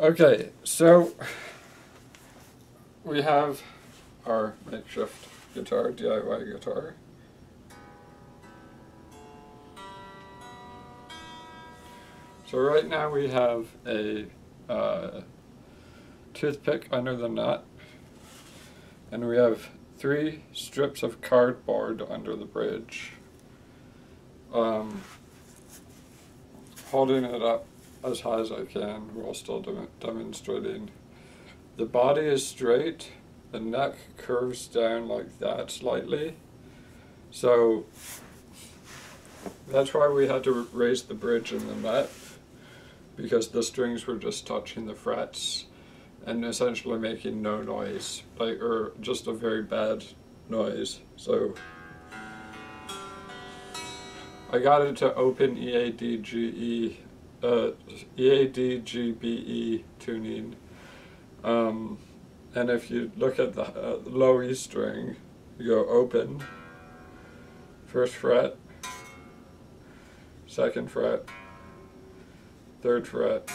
Okay, so we have our makeshift guitar, DIY guitar. So right now we have a uh, toothpick under the nut and we have three strips of cardboard under the bridge. Um, holding it up as high as I can while still de demonstrating. The body is straight, the neck curves down like that slightly. So that's why we had to raise the bridge in the nut because the strings were just touching the frets and essentially making no noise, like or just a very bad noise. So I got it to open EADGE, uh, EADGBE tuning. Um, and if you look at the uh, low E string, you go open, first fret, second fret, third fret,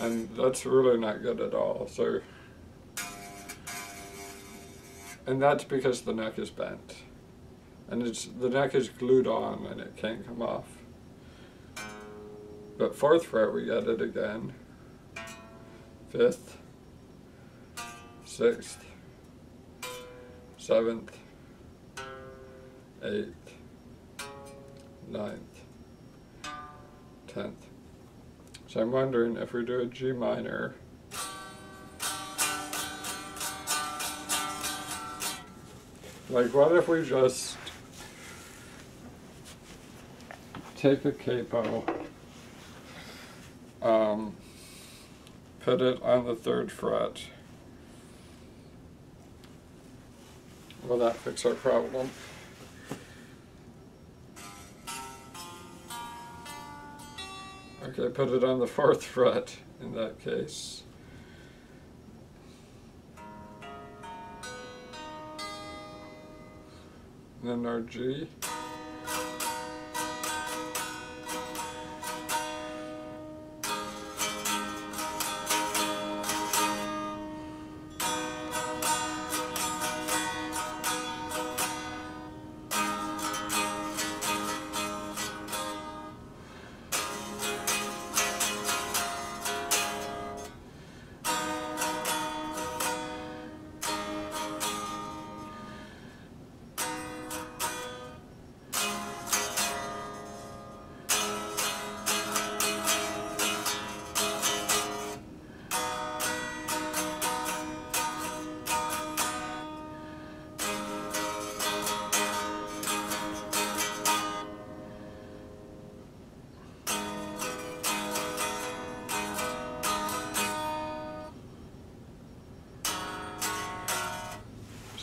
and that's really not good at all. So, and that's because the neck is bent, and it's the neck is glued on and it can't come off. But fourth fret we get it again, fifth, sixth, seventh, eighth, ninth, tenth. So I'm wondering if we do a G minor. Like what if we just take a capo, um, put it on the third fret. Will that fix our problem? Okay, put it on the fourth fret in that case. And then our G.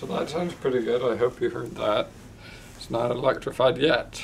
So that sounds pretty good. I hope you heard that. It's not electrified yet.